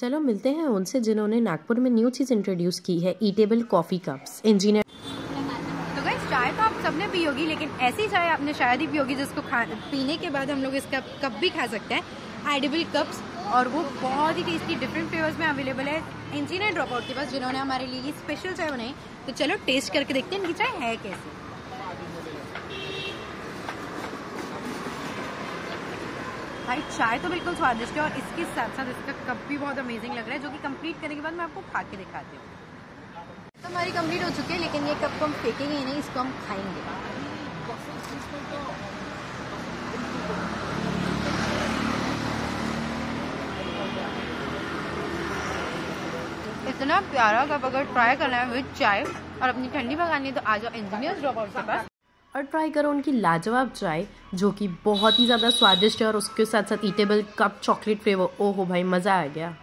चलो मिलते हैं उनसे जिन्होंने नागपुर में न्यू चीज़ इंट्रोड्यूस की है ईटेबल कॉफ़ी कप्स इंजीनियर तो गई चाय तो आप सबने पी होगी, लेकिन ऐसी चाय आपने शायद ही पी होगी जिसको पीने के बाद हम लोग इसका कप भी खा सकते हैं. एडिबल कप्स और वो बहुत ही टेस्टी डिफरेंट फ्लेवर्स में अवेलेबल है. इंजीनियर ड्रॉप आउट के पास, जिन्होंने हमारे लिए स्पेशल चाय बनाई तो चलो टेस्ट करके देखते हैं इनकी चाय है कैसी। भाई चाय तो बिल्कुल स्वादिष्ट है और इसके साथ साथ इसका कप भी बहुत अमेजिंग लग रहा है जो कि कंप्लीट करने के बाद मैं आपको खा के दिखाती हूँ। तो हमारी कंप्लीट हो चुकी है लेकिन ये कप को हम फेंकेंगे ही नहीं इसको हम खाएँगे। इतना प्यारा कप अगर ट्राई करना है विद चाय और अपनी ठंडी पकानी है तो आ जाओ इंजीनियर्स ड्रॉप आउट के पास। और ट्राई करो उनकी लाजवाब चाय जो कि बहुत ही ज़्यादा स्वादिष्ट है और उसके साथ साथ ईटेबल कप चॉकलेट फ्लेवर ओहो भाई, मज़ा आ गया।